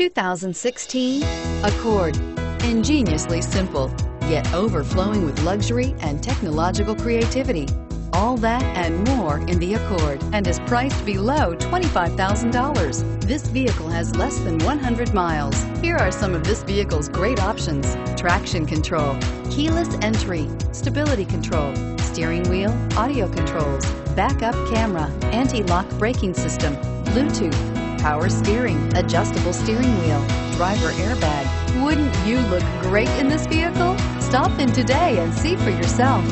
2016 Accord. Ingeniously simple, yet overflowing with luxury and technological creativity. All that and more in the Accord and is priced below $25,000. This vehicle has less than 100 miles. Here are some of this vehicle's great options. Traction control, keyless entry, stability control, steering wheel, audio controls, backup camera, anti-lock braking system, Bluetooth, power steering, adjustable steering wheel, driver airbag. Wouldn't you look great in this vehicle? Stop in today and see for yourself.